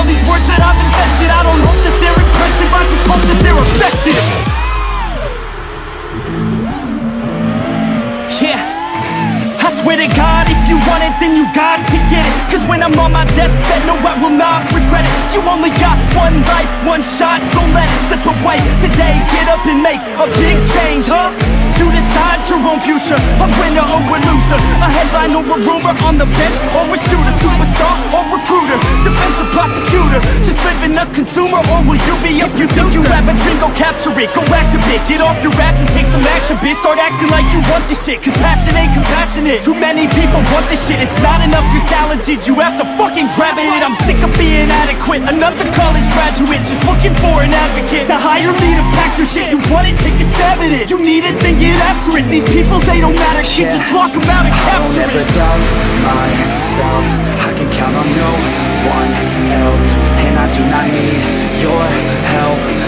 All these words that I've invented I don't hope that they're impressive I just hope that they're effective Yeah. I swear to God, if you want it, then you got to get it. Cause when I'm on my deathbed, no, I will not regret it You only got one life, one shot, don't let it slip away. Today, get up and make a big change, huh? You decide your own future, a winner or a loser. A headline or a rumor on the bench, or a shooter Superstar or recruiter, defensive prosecutor. Just living consumer, or will you be a If you think you have a dream, go capture it, go activate. Get off your ass and take some action, bitch. Start acting like you want this shit, cause passion ain't compassionate. Too many people want this shit, it's not enough. You're talented. You have to fucking grab it, I'm sick of being adequate. Another college graduate, just looking for an advocate To hire me to pack your shit, you want it, take a stab at it. You need it, then get after it. These people, they don't matter, shit, Yeah. just block them out and I'll capture never it. doubt myself can count on no one else. And I do not need your help